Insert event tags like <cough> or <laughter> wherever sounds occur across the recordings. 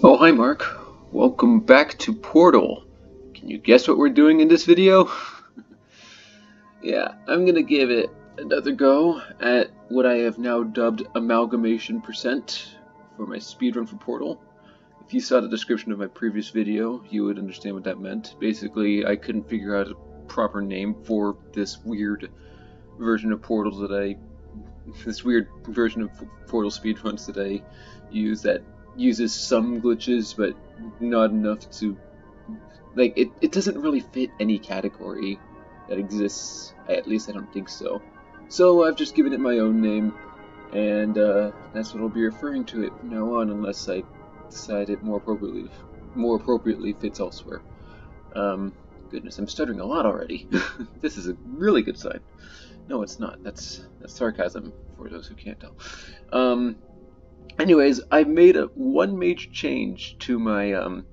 Oh, hi Mark. Welcome back to Portal. Can you guess what we're doing in this video? <laughs> yeah, I'm gonna give it another go at what I have now dubbed Amalgamation Percent for my speedrun for Portal. If you saw the description of my previous video, you would understand what that meant. Basically, I couldn't figure out a proper name for this weird version of Portal that I... <laughs> this weird version of Portal speedruns that I use that uses some glitches, but not enough to like it. It doesn't really fit any category that exists. At least I don't think so. So I've just given it my own name, and uh, that's what I'll be referring to it from now on, unless I decide it more appropriately more appropriately fits elsewhere. Um, goodness, I'm stuttering a lot already. <laughs> this is a really good sign. No, it's not. That's that's sarcasm for those who can't tell. Um, anyways, I made a one major change to my um,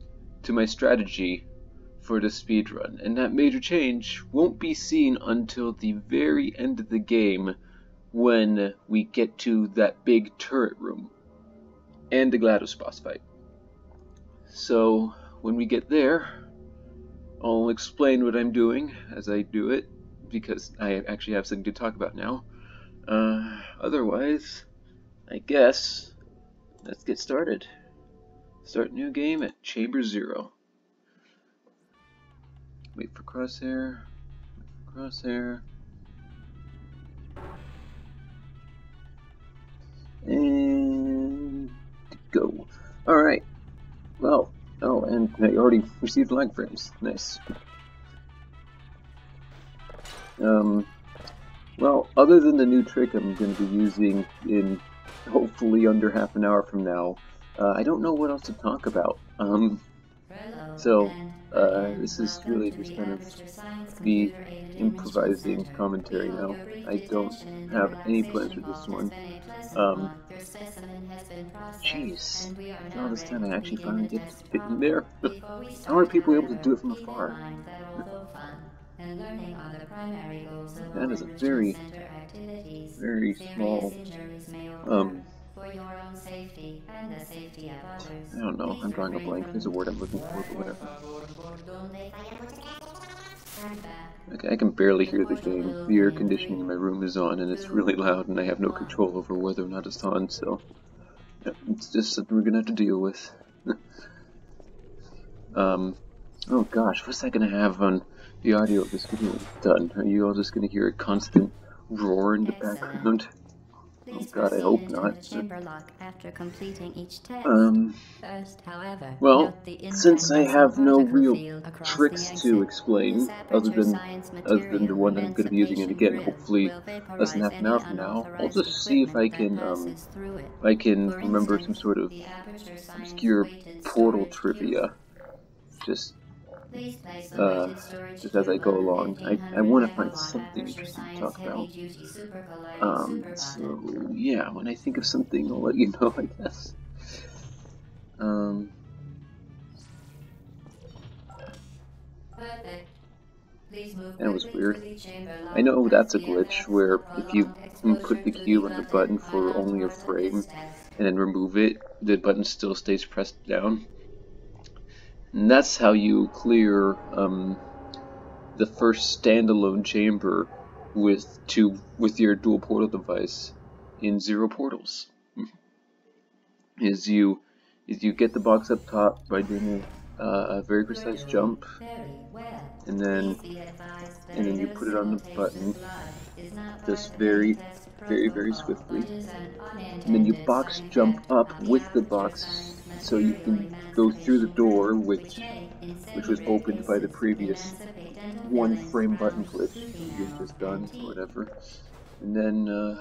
to my strategy for the speed run, and that major change won't be seen until the very end of the game when we get to that big turret room and the GLaDOS boss fight. So when we get there, I'll explain what I'm doing as I do it because I actually have something to talk about now. Uh, otherwise, I guess Let's get started. Start new game at Chamber Zero. Wait for crosshair. Wait for crosshair. And go. Alright. Well, oh, and I already received lag frames. Nice. Um, well, other than the new trick I'm going to be using in hopefully under half an hour from now. Uh, I don't know what else to talk about. Um, so, uh, this is really just kind of me improvising commentary now. I don't have any plans for this one. Um, jeez, all this time I actually finally get to fit in there. How are people able to do it from afar? That is a very, very small, um, I don't know, I'm drawing a blank. There's a word I'm looking for, but whatever. Okay, I can barely hear the game. The air conditioning in my room is on, and it's really loud, and I have no control over whether or not it's on, so... It's just something we're gonna have to deal with. <laughs> um, oh gosh, what's that gonna have on the audio of this video is done? Are you all just going to hear a constant roar in the background? Oh god, I hope not. Um, well, since I have no real tricks to explain, other than other than the one that I'm going to be using it again, hopefully less than half an hour from now, I'll just see if I can um, I can remember some sort of obscure portal trivia. Just uh, just as I go along. I, I want to find something interesting to talk about. Um, so, yeah, when I think of something, I'll let you know, I guess. Um, that was weird. I know that's a glitch where if you put the cube on the button for only a frame and then remove it, the button still stays pressed down. And that's how you clear um, the first standalone chamber with two with your dual portal device in zero portals. <laughs> is you is you get the box up top by doing uh, a very precise jump, and then and then you put it on the button just very very very swiftly, and then you box jump up with the box so you can go through the door, which which was opened by the previous one frame button glitch you've just done, whatever. And then uh,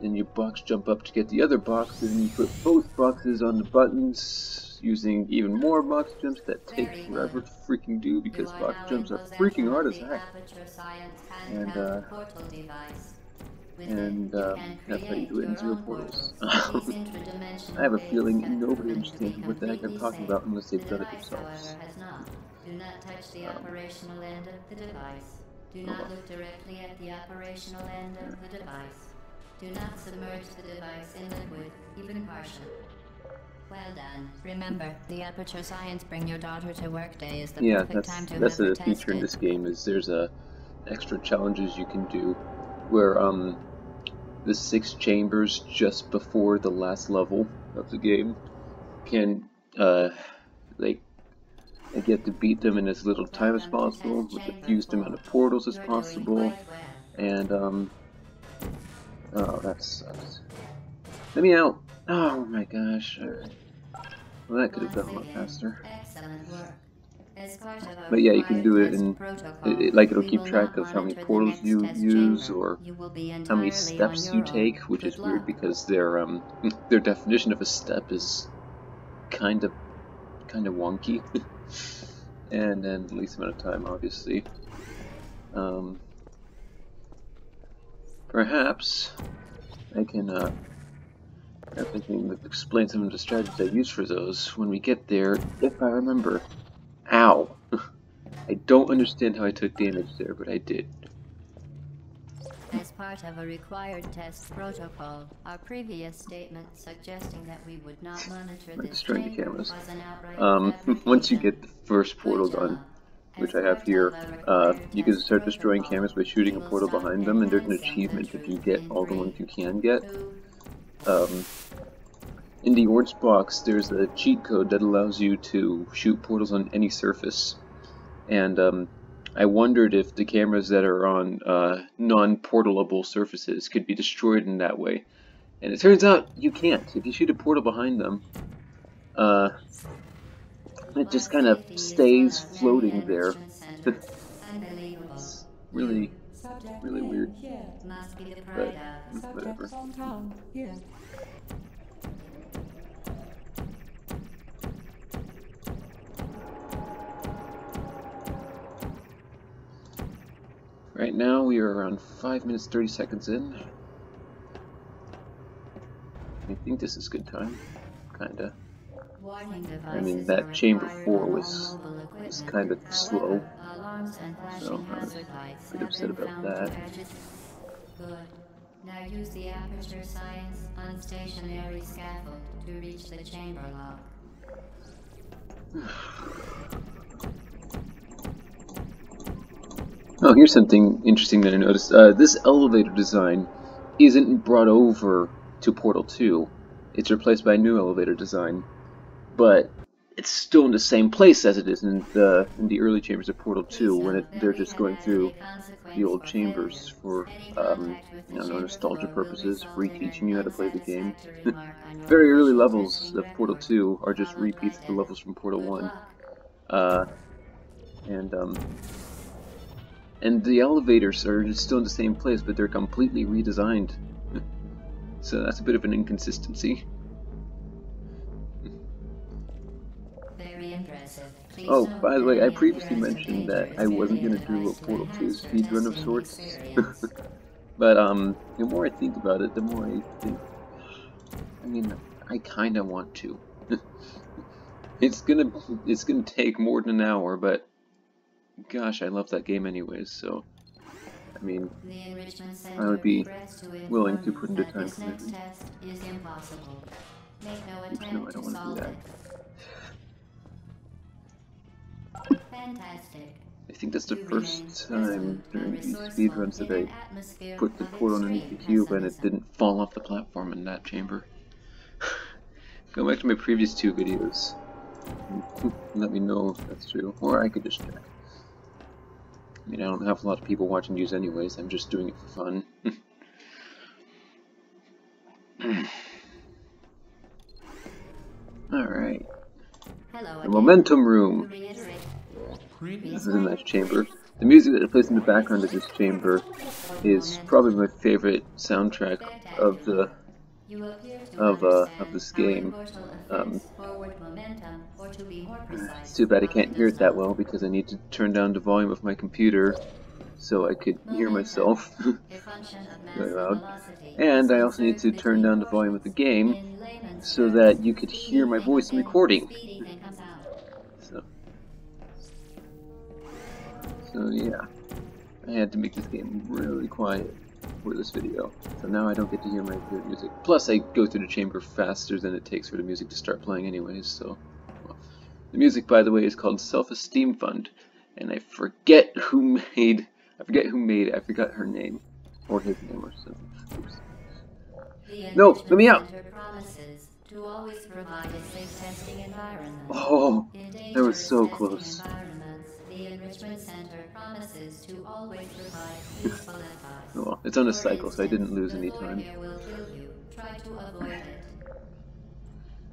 then you box jump up to get the other box, and you put both boxes on the buttons using even more box jumps that take forever to freaking do because box jumps are freaking hard as heck. And uh, and uh, that's how you do it in zero portals. <laughs> I have a feeling nobody understands what the heck I'm talking about unless they've done it themselves. Do not touch the um, operational end of the device. Do not look directly at the operational end of the device. Do not submerge the device in liquid, even partially. Well done. Remember, the Aperture Science Bring Your Daughter to Work Day is the Yeah, perfect time that's to that's have a feature in this game. Is there's a extra challenges you can do where um the six chambers just before the last level of the game can uh like I get to beat them in as little time as possible with the fewest amount of portals as possible and um oh that sucks. Let me out! Oh my gosh. Well that could have gone a lot faster. But yeah, you can do it in- It, it- like it'll keep track of how many portals you use or You will be how many steps you take, which is weird because their um <laughs> their definition of a step is kind of kind of wonky, <laughs> and then the least amount of time, obviously. Um, perhaps I can uh, perhaps I can explain some of the strategies I use for those when we get there, if I remember. Ow! I don't understand how I took damage there, but I did. As part of a required test protocol, our previous statement suggesting that we would not monitor this the cameras. was an outright Um, <laughs> once you get the first portal done, which I have here, uh, you can start destroying cameras by shooting a portal behind them, and there's an achievement if you get all the ones you can get. Um, in the Orange Box, there's a cheat code that allows you to shoot portals on any surface, and um, I wondered if the cameras that are on uh, non-portalable surfaces could be destroyed in that way, and it turns out you can't. If you shoot a portal behind them, uh, it just kind of stays floating there. centers. Really, really weird. But- Whatever. Right now we are around 5 minutes 30 seconds in. I think this is good time. Kinda. I mean, that chamber four was- was slow. Alarms and flashing So, I was hazard lights a bit upset about that. Good. Now use the aperture science unstationary scaffold to reach the chamber lock. <sighs> <sighs> <sighs> Oh, here's something interesting that I noticed. Uh, this elevator design isn't brought over to Portal 2. It's replaced by a new elevator design. But it's still in the same place as it is in the in the early chambers of Portal 2 when it, they're just going through the old chambers for um, you know, nostalgia purposes, reteaching you how to play the game. <laughs> Very early levels of Portal 2 are just repeats of the levels from Portal 1. Uh, and um, and the elevators are still in the same place, but they're completely redesigned. <laughs> so that's a bit of an inconsistency. Please Oh, by the way, I previously mentioned that I wasn't going to do a Portal 2 enhance your speedrun of sorts. <laughs> but um, the more I think about it, the more I think. I mean, I kind of want to. <laughs> it's gonna it's gonna take more than an hour, but gosh, I love that game anyways. So, I mean, I would be to willing to put into time this next commitment. test is impossible. Make no I don't wanna do that. Fantastic. I think that's the first time during these speedruns that I put the cord underneath the cube and it didn't fall off the platform in that chamber. <laughs> Go back to my previous two videos. and Let me know if that's true. Or I could just check. I mean, I don't have a lot of people watching these anyways. I'm just doing it for fun. <laughs> Alright. Hello The. Momentum Room. This is a nice chamber. The music that plays in the background of this chamber is probably my favorite soundtrack of the you appear to of, uh, of this game. Um, forward momentum, or to be more precise, It's too bad I can't hear it that well because I need to turn down the volume of my computer so I could hear myself. <laughs> A <laughs> function of Very loud. and I also need to turn down the volume of the game so that you could hear my voice in in, recording. speeding in comes out. So, so yeah, I had to make this game really quiet. For this video, so now I don't get to hear my favorite music. Plus, I go through the chamber faster than it takes for the music to start playing anyways, so... Well. The music, by the way, is called Self-Esteem Fund, and I forget who made... I forget who made it, I forgot her name. Or his name or something. Oops. No, let me out! to always provide a safe testing environment. Oh, that was so close. The Enrichment Center promises to always provide useful advice. Oh, well, it's on a cycle, so I didn't lose any time.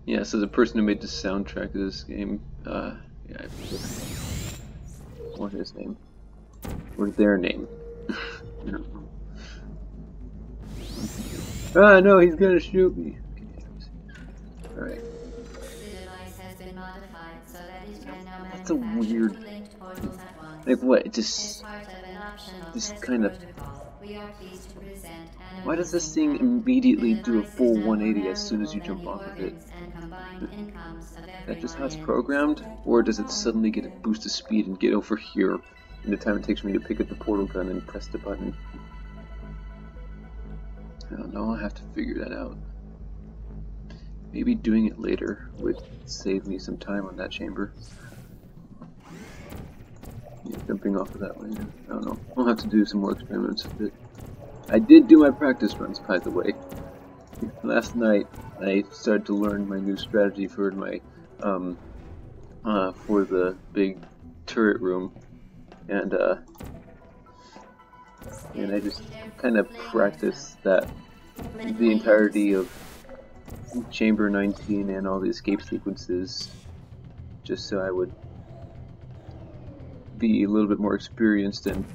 Yeah, so the person who made the soundtrack of this game, uh, yeah, I forget. What his name? Or their name? <laughs> ah, no, he's gonna shoot me. Alright. That's a weird. Like what? It just. Just kind of. Why does this thing immediately do a full 180 as soon as you jump off of it? That just how it's programmed? Or does it suddenly get a boost of speed and get over here in the time it takes me to pick up the portal gun and press the button? I don't know, I'll have to figure that out. Maybe doing it later would save me some time on that chamber. Yeah, jumping off of that way. I don't know. I'll have to do some more experiments with it. I did do my practice runs, by the way. Last night, I started to learn my new strategy for my, um, uh, for the big turret room, and, uh, and I just kind of practiced that the entirety of Chamber 19 and all the escape sequences just so I would be a little bit more experienced and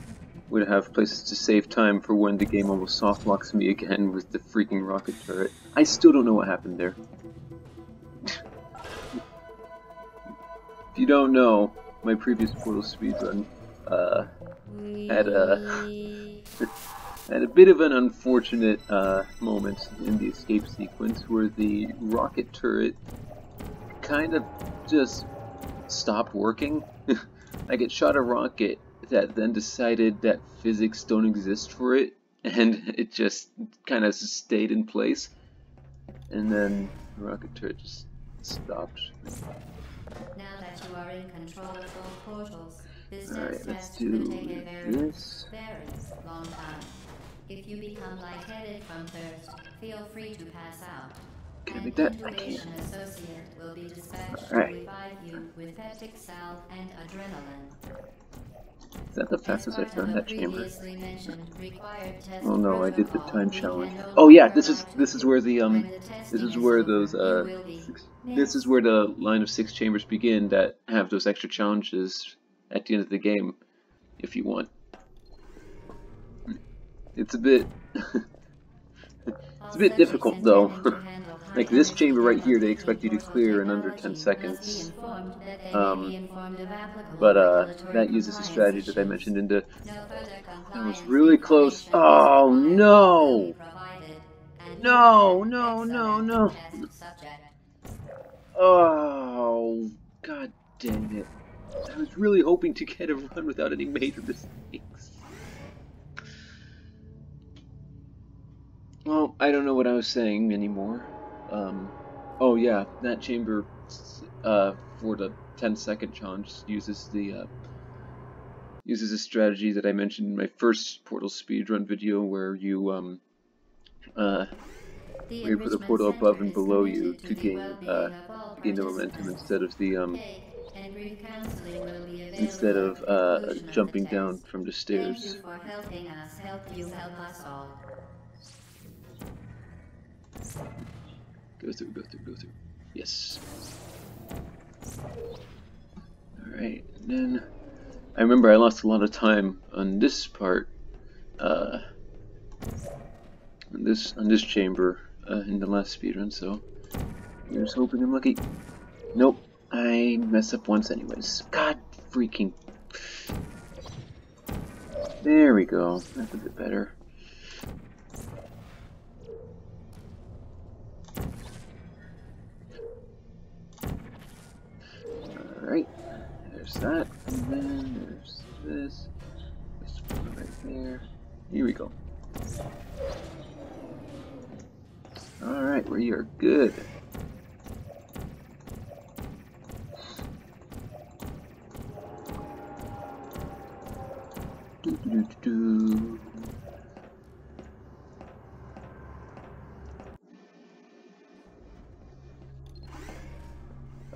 would have places to save time for when the game almost soft locks me again with the freaking rocket turret. I still don't know what happened there. if you don't know, my previous Portal speedrun uh, had a had a bit of an unfortunate uh, moment in the escape sequence where the rocket turret kind of just stopped working. <laughs> like it shot a rocket that then decided that physics don't exist for it, <laughs> and it just kind of stayed in place. And then the rocket turret just stopped. Now that you are in control of both portals, this Alright, let's do this. Very long time. If you become lightheaded from thirst, feel free to pass out. Can I make that? I can't. associate will be dispatched All right. to revive you with peptic salve and adrenaline. Is that the fastest I've done that chamber? Oh no, I did the time challenge. Oh yeah, this is this is where the um this is where those uh six, this is where the line of six chambers begin that have those extra challenges at the end of the game if you want. It's a bit... <laughs> it's a bit difficult though. <laughs> like this chamber right here, they expect you to clear in under 10 seconds. Um, but uh, that uses a strategy that I mentioned in the... That was really close. Oh no! No, no, no, no. Oh, god damn it. I was really hoping to get a run without any major mistakes. Well, I don't know what I was saying anymore. Um, oh yeah, that chamber uh, for the 10 second challenge uses the uh, uses a strategy that I mentioned in my first portal speedrun video where you um, uh, where you put a portal above and below you to gain uh, gain the momentum instead of the um, instead of uh, jumping down from the stairs. Go through, go through, go through. Yes. Alright, then... I remember I lost a lot of time on this part, uh, on this, on this chamber, uh, in the last speedrun, so I here's hoping I'm lucky. Nope, I mess up once anyways. God freaking... There we go, that's a bit better. Alright, there's that, and then there's this. This one right there. Here we go. Alright, we are good. Do, do, do,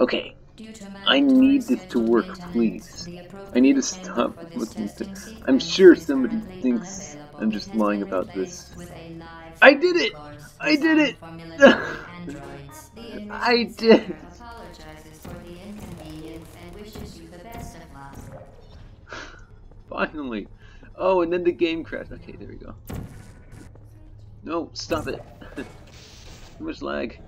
okay, I need this to work, please. I need to stop looking to. I'm sure somebody thinks I'm just lying about this. I did it! I did it! <laughs> I did! <sighs> Finally! Oh, and then the game crashed. Okay, there we go. No, stop it. <laughs> Too much lag.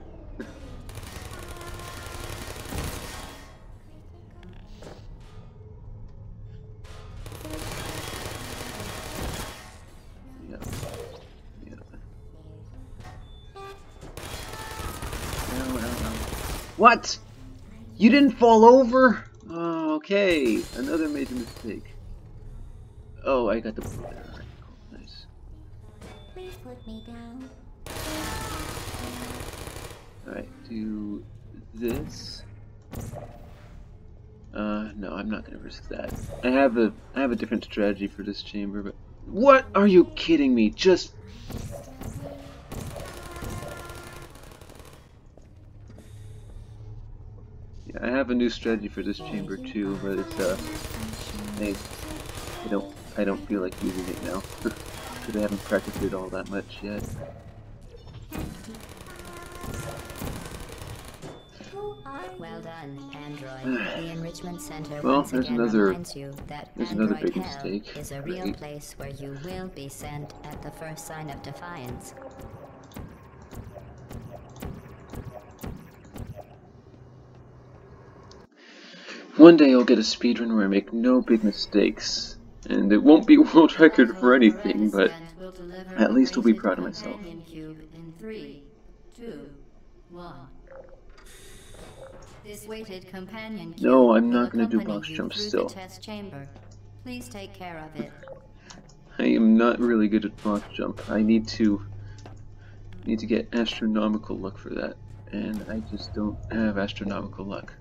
What? You didn't fall over? Oh, okay. Another major mistake. Oh, I got the blue there. Cool. Nice. Please put me down. Alright, do this. Uh, no, I'm not gonna risk that. I have a, I have a different strategy for this chamber, but what are you kidding me? Just I have a new strategy for this chamber too, but it's uh, I, I don't, I don't feel like using it now <laughs> because I haven't practiced it all that much yet. Who are you? Well done, Android. <sighs> the Enrichment Center Well, once there's another- you that there's another Android big Hell mistake. is a real place where you will be sent at the first sign of defiance. One day I'll get a speedrun where I make no big mistakes, and it won't be <laughs> world record for anything, but at least I'll be proud of myself. No, I'm not gonna do box jumps still. Please take care of it. I am not really good at box jump. I need to need to get astronomical luck for that, and I just don't have astronomical luck.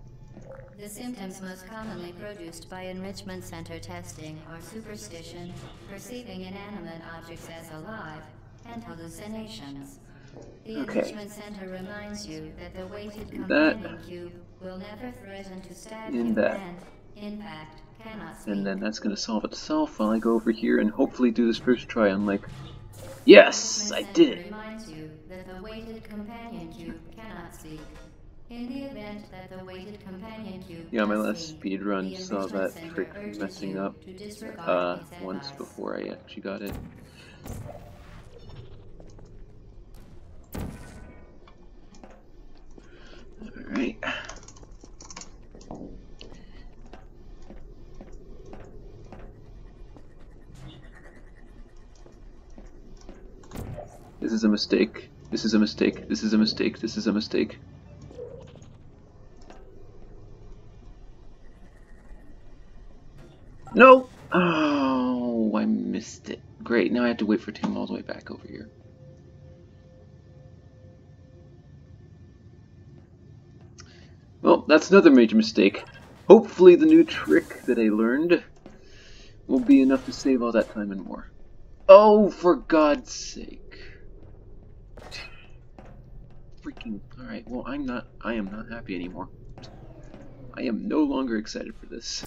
The symptoms most commonly produced by enrichment center testing are superstition, perceiving inanimate objects as alive, and hallucinations. The Okay. enrichment center reminds you that the weighted companion cube will never threaten to stab In you that. and, in fact, cannot speak. And then that's gonna solve itself while I go over here and hopefully do this first try on like, yes, I did it. reminds you that the weighted companion cube cannot speak. In the event that the weighted companion cube Yeah, my last speak, speed run the saw that trick messing up uh, once before I actually got it. Alright. This is a mistake. This is a mistake. This is a mistake. This is a mistake. No! Oh, I missed it. Great, now I have to wait for Tim all the way back over here. Well, that's another major mistake. Hopefully the new trick that I learned will be enough to save all that time and more. Oh, for God's sake. Freaking, alright, well I'm not, I am not happy anymore. I am no longer excited for this.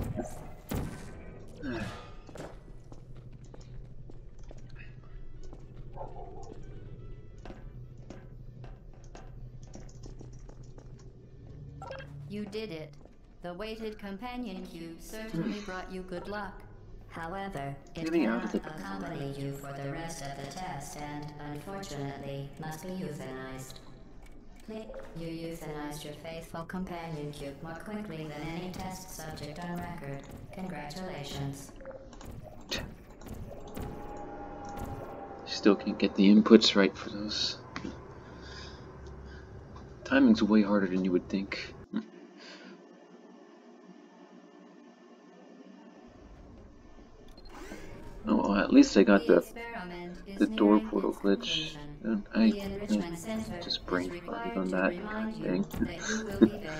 You did it. The weighted companion cube certainly hmm. brought you good luck. However, it Getting out of cannot the- accommodate you for the rest of the test and, unfortunately, must be euthanized. Click. You euthanized your faithful companion cube more quickly than any test subject on record. Congratulations. Still can't get the inputs right for those. Timing's way harder than you would think. Oh, well, at least I got the the door portal glitch. And I, just brain farted on that. remind you Dang. that you will be <laughs> vague.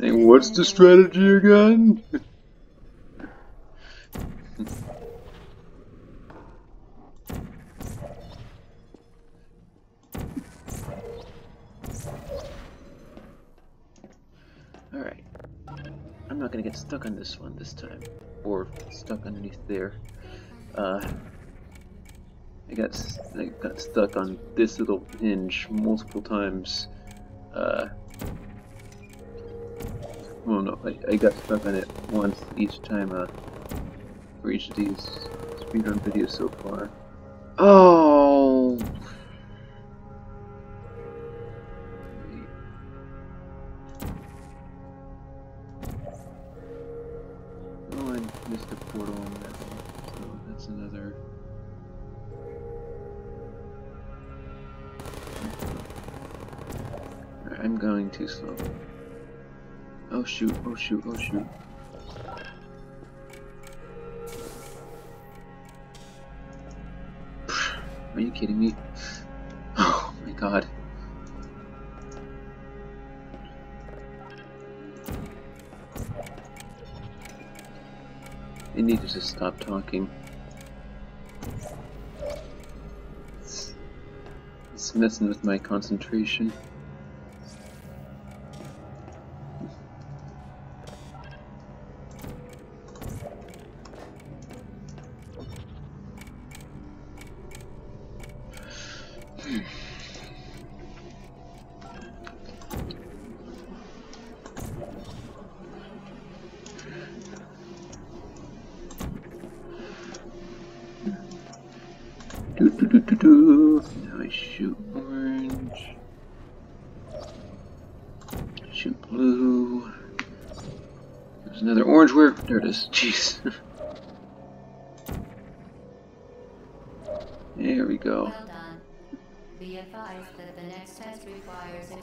Hey, what's the strategy again? <laughs> Alright. I'm not gonna get stuck on this one this time. Or stuck underneath there. Uh, I got, I got stuck on this little hinge multiple times. Uh, well, no, I, I got stuck on it once each time, uh, for each of these speedrun videos so far. Oh! Slow. Oh shoot, oh shoot, oh shoot. <sighs> Are you kidding me? <sighs> Oh my god. They need to just stop talking. It's messing with my concentration.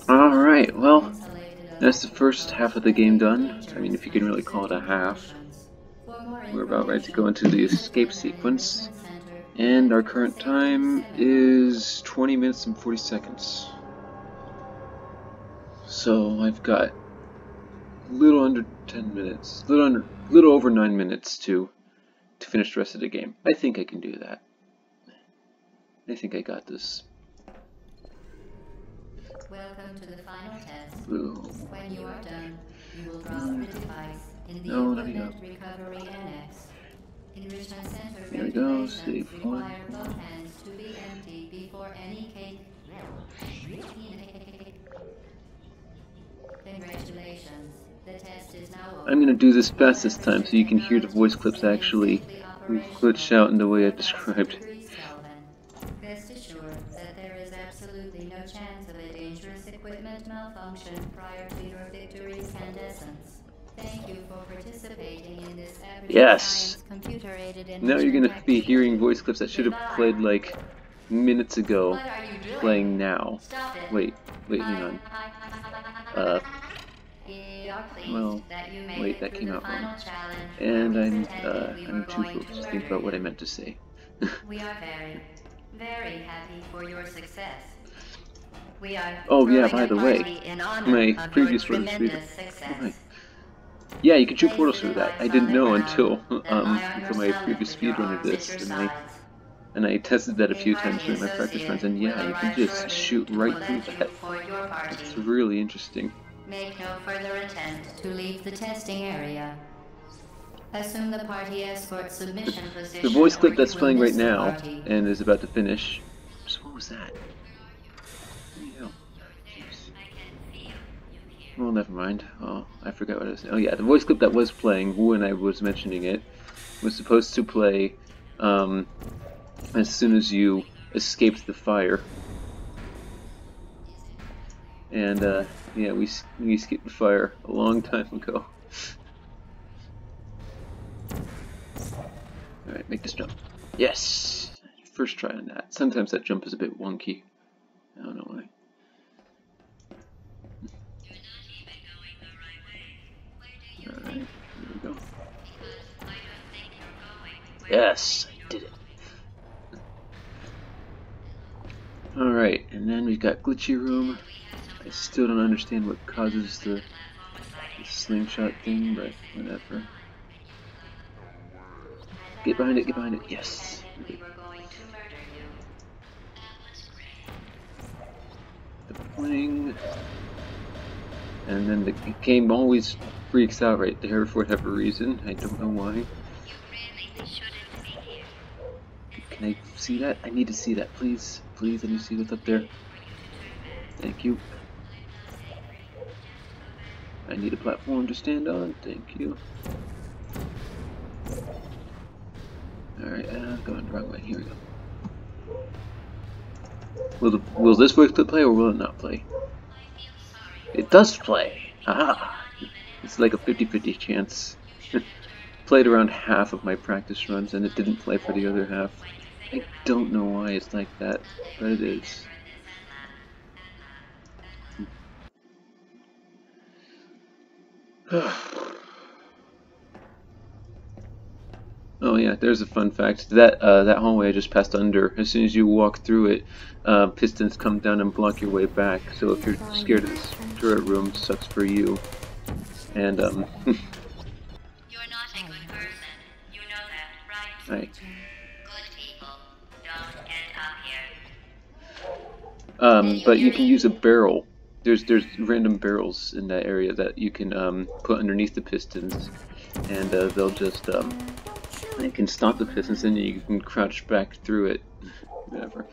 Alright, well, That's the first half of the game done. I mean, if you can really call it a half. We're about ready to go into the escape sequence. And our current time is 20 minutes and 40 seconds. So I've got a little under 10 minutes, little under, little over 9 minutes to to finish the rest of the game. I think I can do that. I think I got this. Welcome to the final test. When you are done, you will drop the device in the No, equipment recovery annex. Enrichment center There we go, regulations save one. require both hands to be empty before any cake. Congratulations. The test is now over. I'm gonna do this fast this time so you can hear the voice clips actually glitch out in the way I described. Rest assured that there is absolutely no chance of a dangerous equipment malfunction prior to your victory's. Thank you for participating in this Yes. Now you're gonna be hearing voice clips that should have played like minutes ago, What are you doing? playing now. Wait, wait, hang on. Uh, We are pleased well, that you made wait, that came out wrong. And I'm, uh, I'm too focused to think about what I meant to say. We are very, very happy for your success. We are Oh, yeah, by the way, party in honor my previous run of tremendous Speed- Yeah, you can shoot portals through that. I didn't know until <laughs> um until my previous speedrun of this, and I and I tested that a few times during my practice runs, and yeah, you can just shoot right through that. It's really interesting. Make no further attempt to leave the testing area. Assume the party escort submission position. The voice clip that's playing right now and is about to finish. So what was that? Well, never mind. Oh, I forgot what I was. Oh yeah, the voice clip that was playing when I was mentioning it was supposed to play um, as soon as you escaped the fire. And uh, yeah, we we escaped the fire a long time ago. All right, make this jump. Yes, first try on that. Sometimes that jump is a bit wonky. I don't know why. Yes, I did it. Alright, and then we've got glitchy room. I still don't understand what causes the, the slingshot thing, but whatever. Get behind it, get behind it, yes. The pling. And then the game always freaks out right there for whatever reason. I don't know why. Can I see that? I need to see that, please. Please, let me see what's up there. Thank you. I need a platform to stand on. Thank you. Alright, I'm uh, going the wrong way. Here we go. Will, the, will this voice clip play or will it not play? It does play! Ah! It's like a 50-50 chance. Played around half of my practice runs and it didn't play for the other half. I don't know why it's like that, but it is. <sighs> <sighs> oh yeah, there's a fun fact. That uh, that hallway I just passed under, as soon as you walk through it, uh, pistons come down and block your way back. So if you're scared of this turret room, sucks for you. And um. <laughs> You're not a good person. You know that, right? Hi. Good people don't end up here. Um, but you can use a barrel. There's there's random barrels in that area that you can um, put underneath the pistons, and uh, they'll just um, they can stop the pistons, and you can crouch back through it, whatever.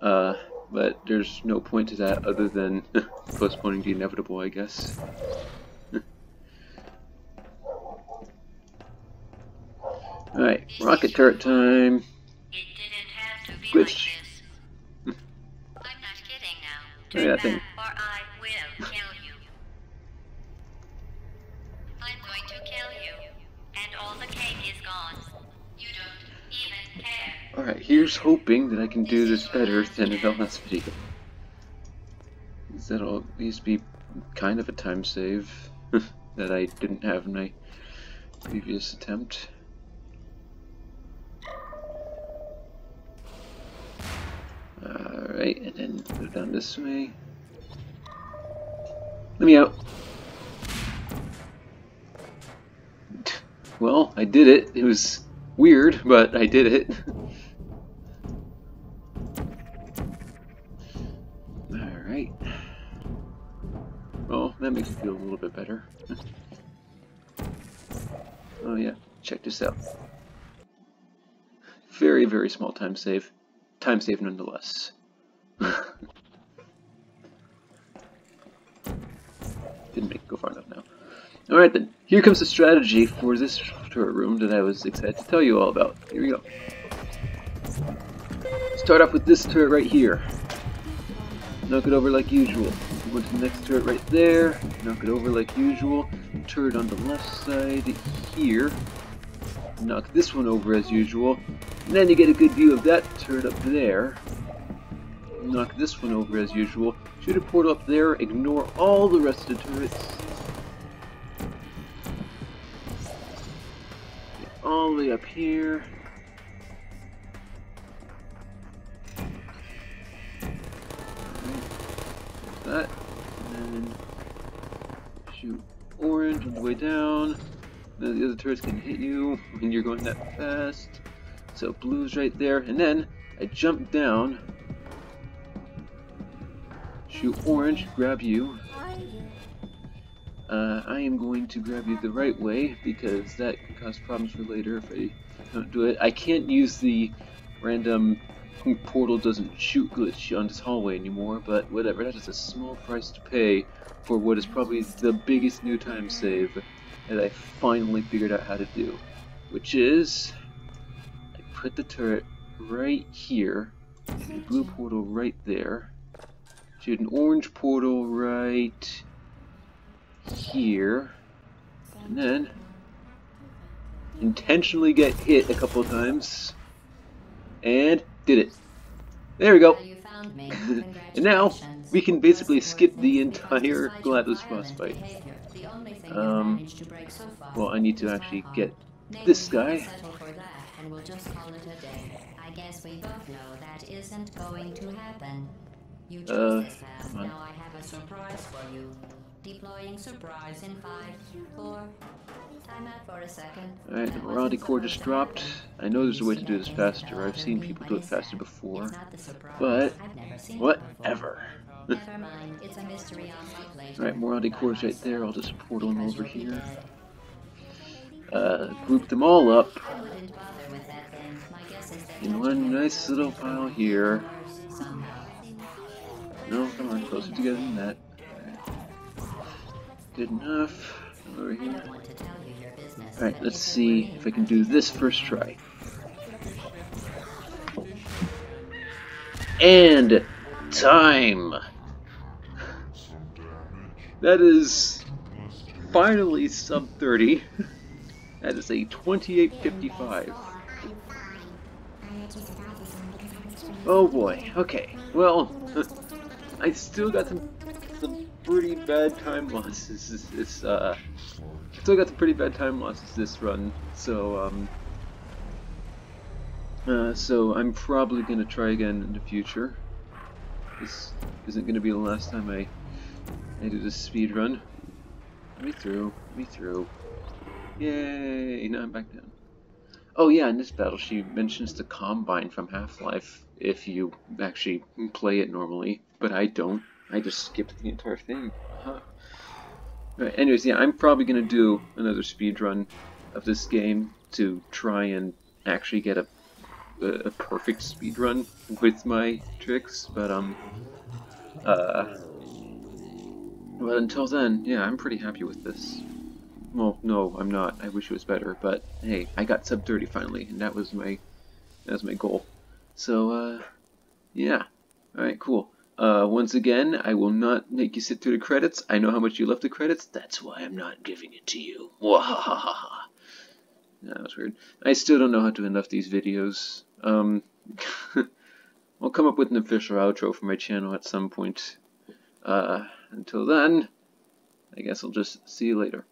Uh, but there's no point to that other than <laughs> postponing the inevitable, I guess. <laughs> Alright, rocket turret time. It didn't have to be Glitch. like this. <laughs> I'm not Alright, here's hoping that I can do this better than in the last video. That'll at least be kind of a time save <laughs> that I didn't have in my previous attempt. Alright, and then go down this way. Let me out. <laughs> Well, I did it. It was weird, but I did it. <laughs> that makes me feel a little bit better. <laughs> oh yeah, check this out. Very, very small time save. Time save nonetheless. <laughs> Didn't make it go far enough now. Alright then, here comes the strategy for this turret room that I was excited to tell you all about. Here we go. Start off with this turret right here. Knock it over like usual. Go to the next turret right there. Knock it over like usual. Turret on the left side here. Knock this one over as usual. And then you get a good view of that turret up there. Knock this one over as usual. Shoot a portal up there. Ignore all the rest of the turrets. Get all the way up here. That, and shoot orange on the way down. Then the other turrets can hit you when you're going that fast. So blue's right there, and then I jump down, shoot orange, grab you. You? Uh, I am going to grab you the right way because that can cause problems for later if I don't do it. I can't use the random portal doesn't shoot glitch on this hallway anymore, but whatever, that is a small price to pay for what is probably the biggest new time save that I finally figured out how to do. Which is, I put the turret right here, and a blue portal right there, shoot an orange portal right here, and then intentionally get hit a couple times, and did it. There we go. Well, you found me. <laughs> and now we can basically skip the will be to entire GLaDOS boss fight. behavior. The only thing you've Um, managed to break so far well, I need to actually get this guy. settle for that. and we'll just call it a day. I guess we both know that isn't going to happen. You chose Uh, this path. come on. Now I have a surprise for you. Deploying surprise in five, four. Time out for a second. Alright, the morality core just dropped. I know there's a way to do this faster. I've seen people do it faster before. It's not the surprise. But, I've never seen it whatever. before. Never mind. It's a mystery on my plate. Alright, morality core's right there. I'll just portal them over here. Uh, group them all up I wouldn't bother with that thing. My guess is that in one nice little pile here. No, come on, closer together than that. Good enough. Over here. don't want to tell you your business. Alright, let's see if I can do this first try. And time! That is finally sub 30. That is a 2855. Oh boy, okay. Well, <laughs> I still got some pretty bad time losses. This, this uh, still got some pretty bad time losses this run, so um, uh, so I'm probably gonna try again in the future. This isn't gonna be the last time I I do this speed run. Me through, me through. Yay! Now I'm back down. Oh yeah, in this battle she mentions the Combine from Half-Life if you actually play it normally, but I don't. I just skipped the entire thing. Uh-huh. Right, anyways, yeah, I'm probably gonna do another speed run of this game to try and actually get a a, perfect speed run with my tricks, but um, uh, but until then, yeah, I'm pretty happy with this. Well, no, I'm not. I wish it was better, but hey, I got sub 30 finally, and that was my that was my goal. So, uh, yeah. All right, cool. Uh, once again, I will not make you sit through the credits. I know how much you love the credits. That's why I'm not giving it to you. <laughs> That was weird. I still don't know how to end off these videos. Um, <laughs> I'll come up with an official outro for my channel at some point. Uh, until then, I guess I'll just see you later.